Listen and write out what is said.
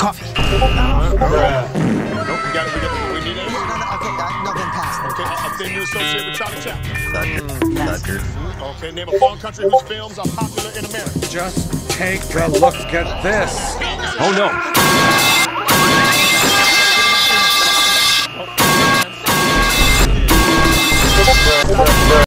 Coffee. Nope, we got it. We got it. We need it. No, no, okay, uh, nothing passed. Okay, a thing you associate with Charlie Chaplin. Thunder. Okay, name a foreign country whose films are popular in America. Just take a look at this. Oh no.